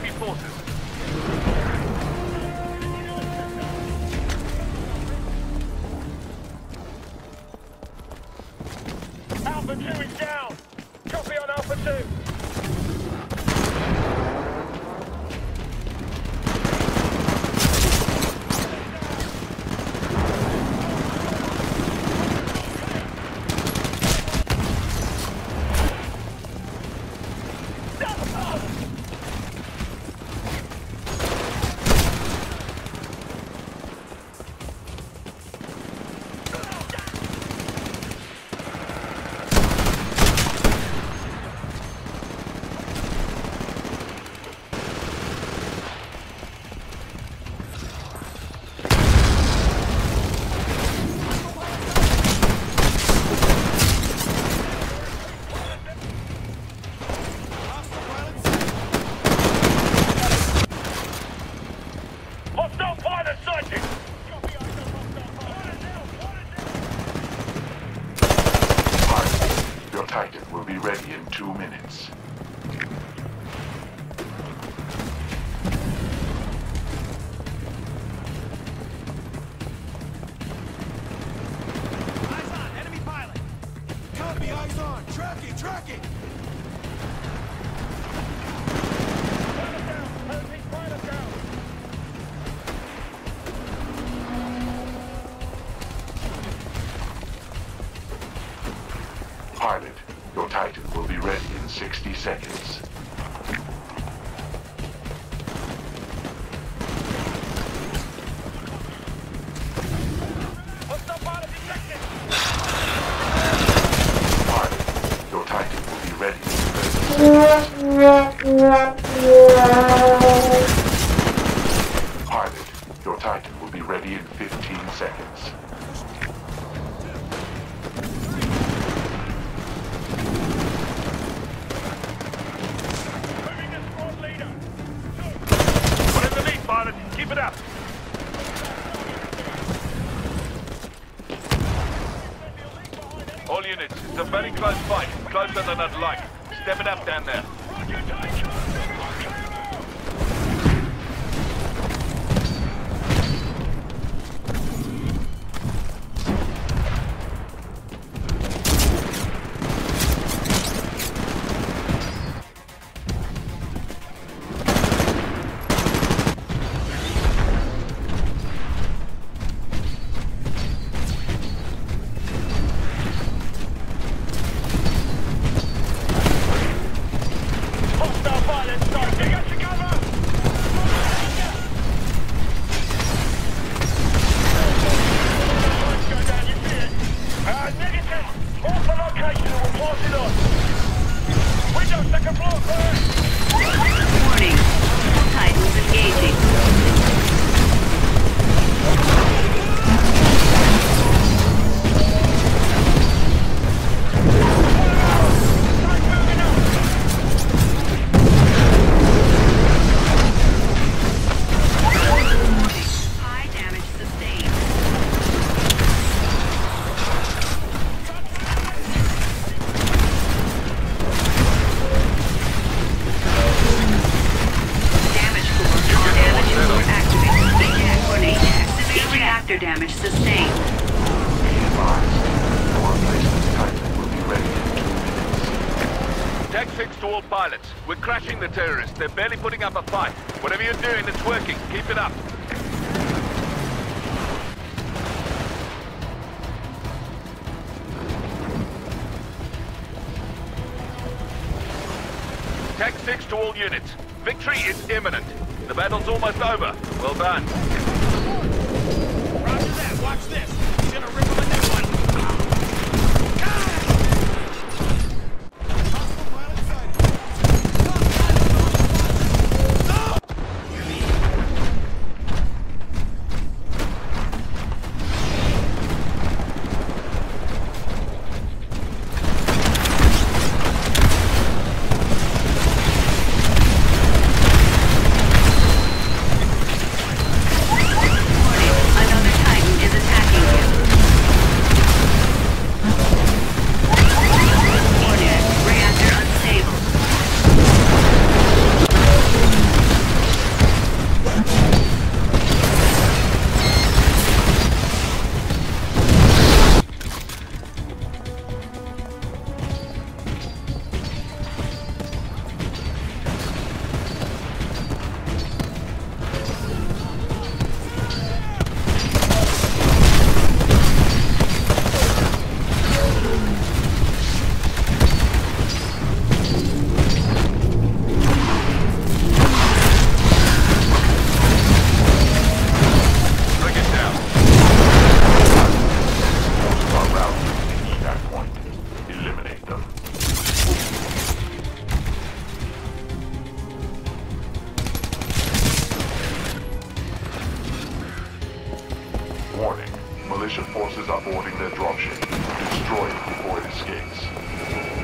enemy forces. Alpha 2 is down. Copy on Alpha 2. Titan will be ready in two minutes. 60 seconds. Pilot, your Titan will be ready in 15 seconds. All units, it's a very close fight, closer than I'd like. Step it up down there. pilots. We're crashing the terrorists. They're barely putting up a fight. Whatever you're doing, it's working. Keep it up. Tac 6 to all units. Victory is imminent. The battle's almost over. Well done. Warning. Militia forces are boarding their dropship. Destroy it before it escapes.